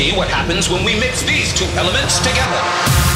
see what happens when we mix these two elements together.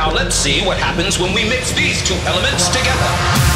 Now let's see what happens when we mix these two elements together.